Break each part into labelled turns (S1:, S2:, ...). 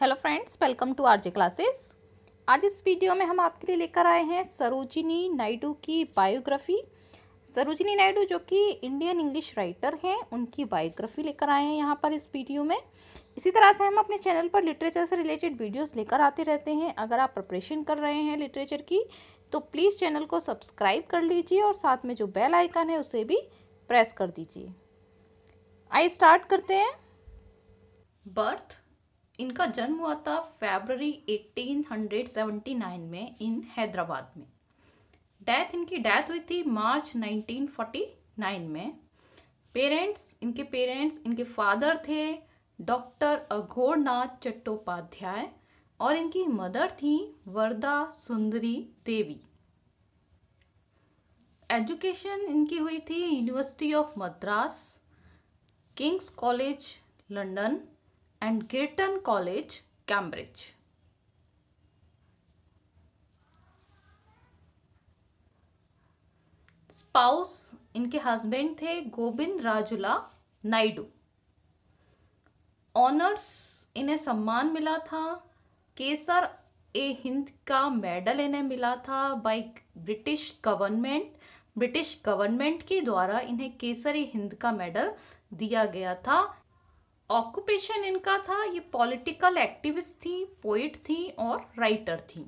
S1: Hello friends, welcome to RJ classes. आज इस video में हम आपके लिए लेकर आए हैं सरोजिनी नायडू की बायोग्राफी। सरोजिनी नायडू जो कि इंडियन इंग्लिश राइटर हैं, उनकी बायोग्राफी लेकर आए हैं यहाँ पर इस वीडियो में। इसी तरह से हम अपने चैनल पर लिटरेचर से रिलेटेड वीडियोस लेकर आते रहते हैं। अगर आप प्रिपरेशन कर रहे हैं लिटरेचर की तो प्लीज़ चैनल को सब्सक्राइब कर लीजिए और साथ में जो बेल आइकन है, उसे भी प्रेस कर दीजिए। आइए स्टार्ट करते हैं। बर्थ इनका जन्म हुआ था फेबररी 1879 में इन हैदराबाद में। डेथ, इनकी डेथ हुई थी मार्च 1949 में। पेरेंट्स, इनके पेरेंट्स, इनके फादर थे डॉक्टर अघोरनाथ चट्टोपाध्याय और इनकी मदर थी वरदा सुंदरी देवी। एजुकेशन इनकी हुई थी university of Madras, King's college, London. And Girton college, Cambridge. Spouse इनके हस्बैंड थे गोविंद राजुला नायडू। ऑनर्स इन्हें सम्मान मिला था। केसर ए हिंद का मेडल इन्हें मिला था by British government British government के द्वारा इन्हें केसर ए हिंद का मेडल दिया गया था। ऑक्यूपेशन इनका था, ये पॉलिटिकल एक्टिविस्ट थी पोइट थी और राइटर थी।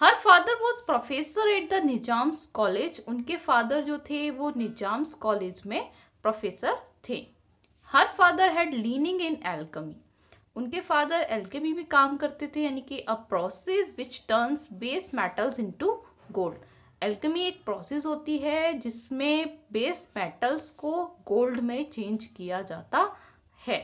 S1: हर father was professor at the Nizam's college उनके फादर जो थे, वो निजाम्स कॉलेज में प्रोफेसर थे। Her father had leaning in alchemy उनके फादर एल्केमी में काम करते थे, यानी कि a process which turns base metals into gold alchemy एक प्रोसेस होती है जिसमें बेस मेटल्स को गोल्ड में चेंज किया जाता है।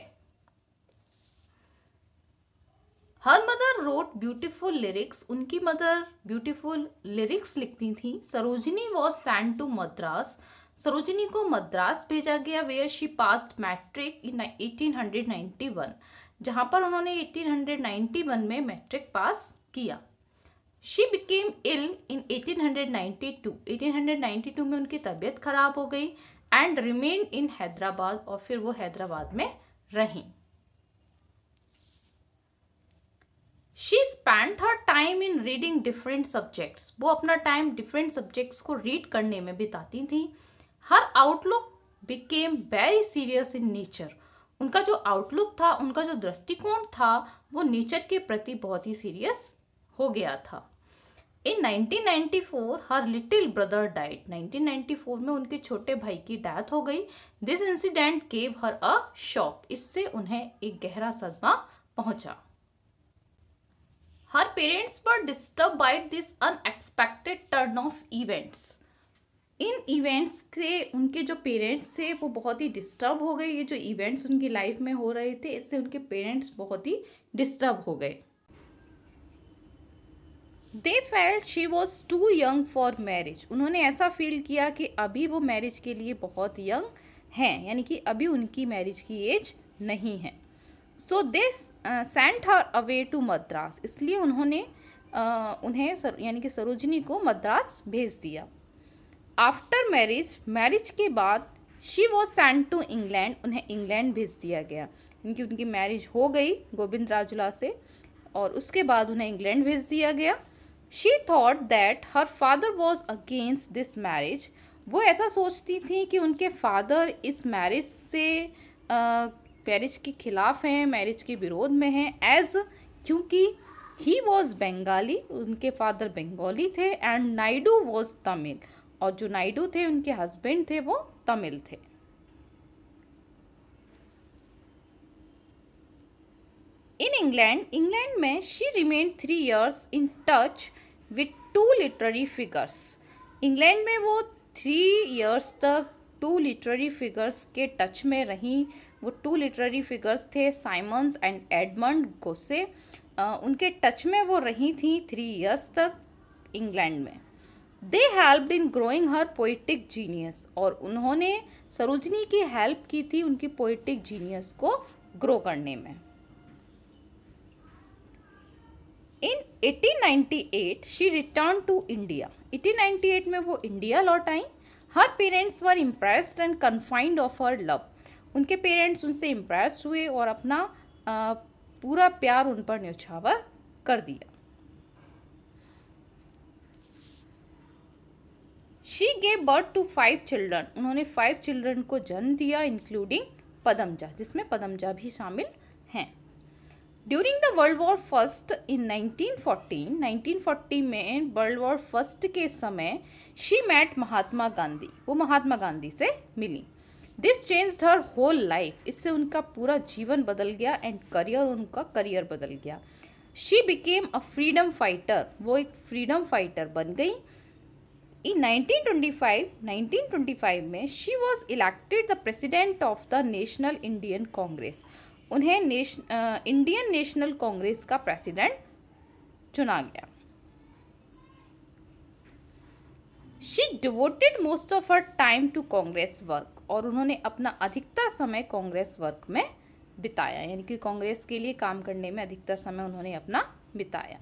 S1: Her mother wrote beautiful lyrics उनकी मदर ब्यूटिफुल लिरिक्स लिखती थी। Sarojini was sent to Madras Sarojini को मद्रास भेजा गया where she passed matric in 1891 जहाँ पर उन्होंने 1891 में मैट्रिक पास किया। शी बिकेम इल इन 1892 1892 में उनकी तबीयत खराब हो गई एंड रिमेन इन हैदराबाद और फिर वो हैदराबाद में रहीं। She spend her time in reading different subjects वो अपना टाइम डिफरेंट सब्जेक्ट्स को रीड करने में बिताती थी। Her outlook became very serious in nature उनका जो आउटलुक था, उनका जो दृष्टिकोण था, वो नेचर के प्रति बहुत ही सीरियस हो गया था। In 1994 her little brother died 1994 में उनके छोटे भाई की डेथ हो गई। This incident gave her a shock इससे उन्हें एक गहरा सदमा पहुँचा। हर पेरेंट्स पर disturbed by this unexpected turn of events in events से उनके जो पेरेंट्स थे, वो बहुत ही डिस्टर्ब हो गए। ये जो इवेंट्स उनकी लाइफ में हो रहे थे, इससे उनके पेरेंट्स बहुत ही डिस्टर्ब हो गए। They felt she was too young for marriage उन्होंने ऐसा फील किया कि अभी वो मैरिज के लिए बहुत यंग हैं यानी कि अभी उनकी मैरिज की एज नहीं है। So they sent her away to Madras इसलिए उन्होंने uh, उन्हें सर, यानी कि सरोजनी को मद्रास भेज दिया। आफ्टर मैरिज मैरिज के बाद she was sent to England उन्हें इंग्लैंड भेज दिया गया। क्योंकि उनकी मैरिज हो गई गोविंद राजुला से और उसके बाद उन्हें इंग्लैंड भेज दिया गया। She thought that her father was against this marriage वो ऐसा सोचती थी कि उनके फादर इस मैरिज से मैरिज के खिलाफ हैं मैरिज के विरोध में हैं एज क्योंकि ही वॉज़ बंगाली उनके फादर बंगाली थे एंड नाइडू वॉज़ तमिल और जो नाइडू थे, उनके हस्बैंड थे, वो तमिल थे। इन इंग्लैंड इंग्लैंड में she remain three years in touch with two literary figures. England में वो थ्री इयर्स तक टू लिटरेरी फिगर्स के टच में रहीं। वो टू लिटरेरी फिगर्स थे साइमंस एंड एडमंड गोसे उनके टच में वो रही थी थ्री इयर्स तक इंग्लैंड में। They help in growing her poetic genius और उन्होंने सरोजनी की हेल्प की थी उनकी पोइटिक जीनियस को ग्रो करने में। In 1898 she return to India 1898 में वो इंडिया लौट आई। Her parents were impressed and confined of her love उनके पेरेंट्स उनसे इम्प्रेस हुए और अपना आ, पूरा प्यार उन पर न्यौछावर कर दिया। She gave birth to five children उन्होंने फाइव चिल्ड्रन को जन्म दिया इंक्लूडिंग पदमजा जिसमें पदमजा भी शामिल हैं। During the world war first in 1914 1940 में वर्ल्ड वॉर फ़र्स्ट के समय शी मैट महात्मा गांधी वो महात्मा गांधी से मिली। This change her whole life इससे उनका पूरा जीवन बदल गया एंड करियर उनका करियर बदल गया। She became a freedom fighter वो एक फ्रीडम फाइटर बन गई। इन 1925 1925 में she was elected the president of the National Indian Congress उन्हें नेश, इंडियन नेशनल कांग्रेस का प्रेसिडेंट चुना गया। She devoted most of her time to Congress work और उन्होंने अपना अधिकतर समय कांग्रेस वर्क में बिताया। यानी कि कांग्रेस के लिए काम करने में अधिकतर समय उन्होंने अपना बिताया।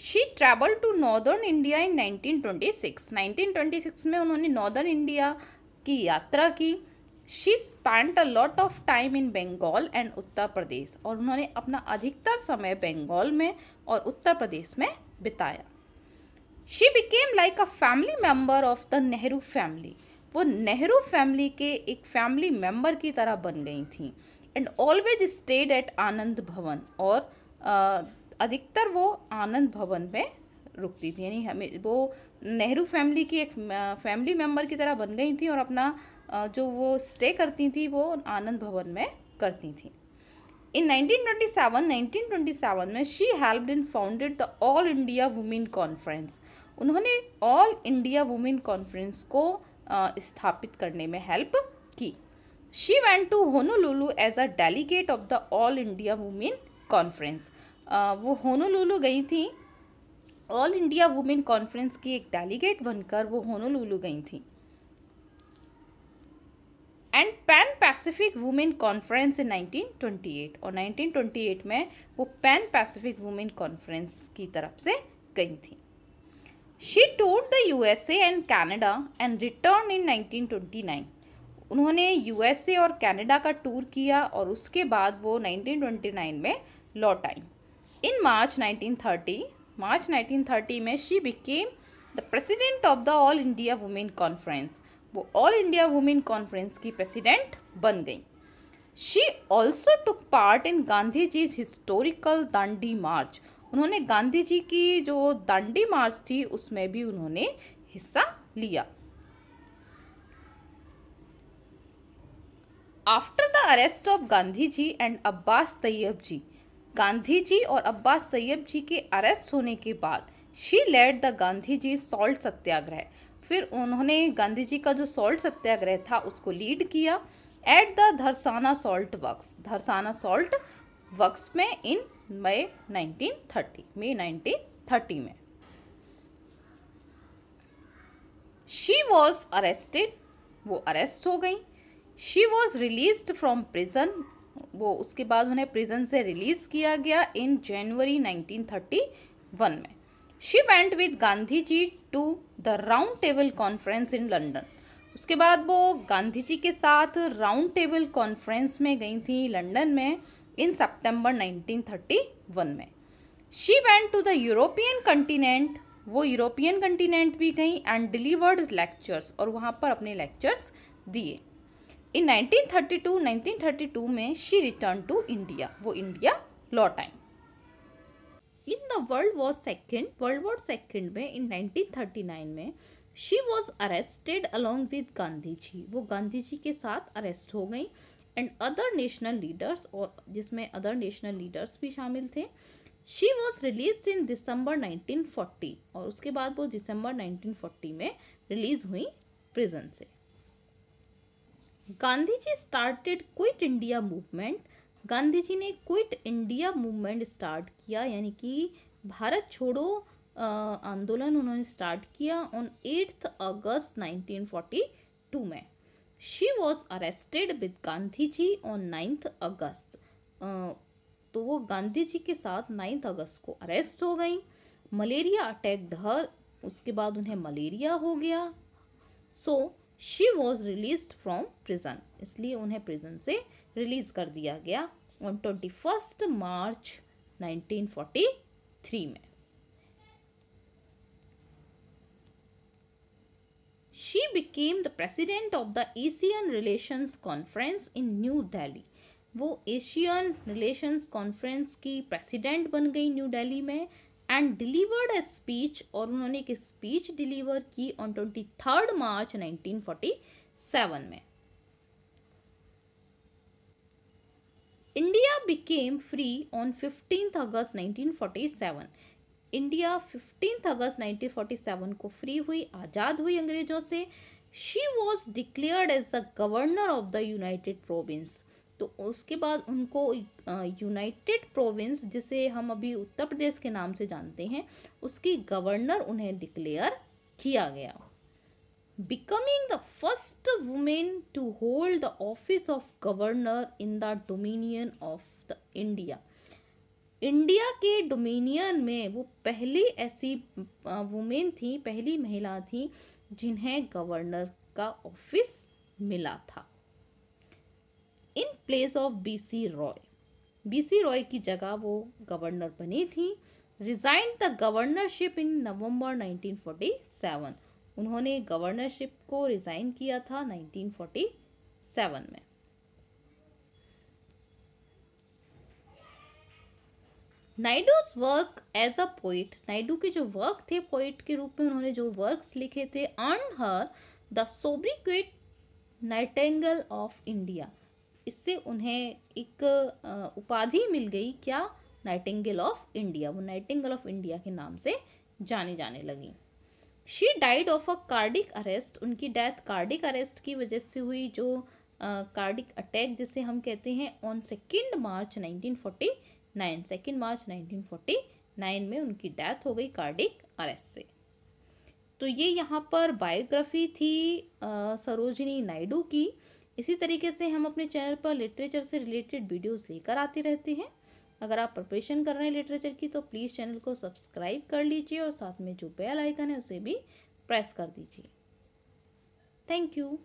S1: She travel to northern India in 1926 1926 में उन्होंने नॉर्दर्न इंडिया की यात्रा की। She spent a lot of time in Bengal and Uttar Pradesh और उन्होंने अपना अधिकतर समय बंगाल में और उत्तर प्रदेश में बिताया। She became like a family member of the Nehru family वो नेहरू फैमिली के एक फैमिली मेंबर की तरह बन गई थी and always stayed at Anand Bhavan और अधिकतर वो आनंद भवन में रुकती थी। यानी हमें वो नेहरू फैमिली की एक फैमिली मेंबर की तरह बन गई थी और अपना जो वो स्टे करती थी वो आनंद भवन में करती थी। इन 1927 1927 में she helped in founded the All India women conference उन्होंने ऑल इंडिया वुमेन कॉन्फ्रेंस को स्थापित करने में हेल्प की। She went to Honolulu as a delegate of the All India women conference वो होनोलुलु गई थी ऑल इंडिया वुमेन कॉन्फ्रेंस की एक डेलीगेट बनकर वो होनोलुलु गई थी। And Pan Pacific women conference in 1928 और 1928 में वो पैन पैसिफिक वुमेन कॉन्फ्रेंस की तरफ़ से गई थी। She tour the USA and Canada and return in 1929 उन्होंने यूएसए और कनाडा का टूर किया और उसके बाद वो 1929 में लौट आई। इन मार्च 1930 मार्च 1930 में she became the president of the All India women conference वो ऑल इंडिया वुमेन कॉन्फ्रेंस की प्रेसिडेंट बन गई। She also took part in Gandhi ji historical Dandi march उन्होंने गांधी जी की जो दांडी मार्च थी, उसमें भी उन्होंने हिस्सा लिया। After the arrest of Gandhi ji and Abbas Tayyab ji Gandhi ji और अब्बास तैयब जी के अरेस्ट होने के बाद she led the Gandhi ji salt satyagraha. फिर उन्होंने गांधी जी का जो सॉल्ट सत्याग्रह था, उसको लीड किया। At the Dharasana salt works Dharasana salt works में इन मई 1930 मई 1930 में। शी वॉज़ अरेस्टेड वो अरेस्ट हो गई। She was release from prison वो उसके बाद उन्हें प्रिजन से रिलीज़ किया गया इन जनवरी 1931 में। She went with Gandhi ji to the round table conference in London उसके बाद वो गांधी जी के साथ राउंड टेबल कॉन्फ्रेंस में गई थी लंदन में इन सितंबर 1931 में। She went to the European continent वो यूरोपियन कंटिनेंट भी गई एंड डिलीवर्ड लेक्चर्स और वहाँ पर अपने लेक्चर्स दिए। इन 1932 1932 में शी रिटर्न टू इंडिया वो इंडिया लौट आई in the world war second world war second में इन 1939 में she was arrested along with Gandhi ji वो गांधी जी के साथ अरेस्ट हो गई एंड अदर नेशनल लीडर्स और जिसमें अदर नेशनल लीडर्स भी शामिल थे she was release in December 1940 और उसके बाद वो दिसंबर 1940 में रिलीज़ हुई प्रिजन से। Gandhi ji started Quit India movement Gandhi ji ने क्विट इंडिया मूवमेंट स्टार्ट किया, यानी कि भारत छोड़ो आंदोलन उन्होंने स्टार्ट किया ऑन एट्थ अगस्त 1942 में। She was arrested with Gandhi ji on ninth August तो वो गांधी जी के साथ नाइन्थ अगस्त को अरेस्ट हो गई। मलेरिया अटैक हर उसके बाद उन्हें मलेरिया हो गया। So she was release from prison इसलिए उन्हें प्रिजन से रिलीज़ कर दिया गया ऑन ट्वेंटी फ़र्स्ट मार्च 1943 में। She became the president of the Asian Relations Conference in New Delhi. वो एशियन रिलेशंस कॉन्फ्रेंस की प्रेसिडेंट बन गई न्यू दिल्ली में। एंड डिलीवर्ड ए स्पीच और उन्होंने एक स्पीच डिलीवर की ऑन ट्वेंटी थर्ड मार्च 1947 में। India became free on fifteenth August 1947 India fifteenth August 1947 को फ्री हुई, आज़ाद हुई अंग्रेज़ों से। She was declared as the governor of the United Province तो उसके बाद उनको यूनाइटेड प्रोविंस जिसे हम अभी उत्तर प्रदेश के नाम से जानते हैं, उसकी गवर्नर उन्हें डिक्लेयर किया गया becoming the first woman to hold the office of governor in the dominion of the India. India के डोमिनियन में वो पहली ऐसी वुमेन थी, पहली महिला थी, जिन्हें गवर्नर का ऑफ़िस मिला था in place of B C Roy. B C Roy की जगह वो गवर्नर बनी थी। Resign the governorship in November 1947 उन्होंने गवर्नरशिप को रिज़ाइन किया था 1947 में। Naidu's work as a poet Naidu के जो वर्क थे पोइट के रूप में उन्होंने जो वर्क्स लिखे थे earned her the sobriquet nightingale of India इससे उन्हें एक उपाधि मिल गई क्या? Nightingale of India. वो नाइटिंगल ऑफ़ इंडिया के नाम से जाने जाने लगी। She died of a cardiac arrest. उनकी डेथ कार्डिक अरेस्ट की वजह से हुई जो कार्डिक uh, अटैक जिसे हम कहते हैं on second March 1949 second March 1949 में उनकी डेथ हो गई कार्डिक अरेस्ट से। तो ये यहाँ पर बायोग्राफी थी सरोजिनी नायडू की। इसी तरीके से हम अपने चैनल पर लिटरेचर से रिलेटेड वीडियोस लेकर आते रहते हैं। अगर आप प्रिपरेशन कर रहे हैं लिटरेचर की तो प्लीज़ चैनल को सब्सक्राइब कर लीजिए और साथ में जो बेल आइकन है, उसे भी प्रेस कर दीजिए। Thank you.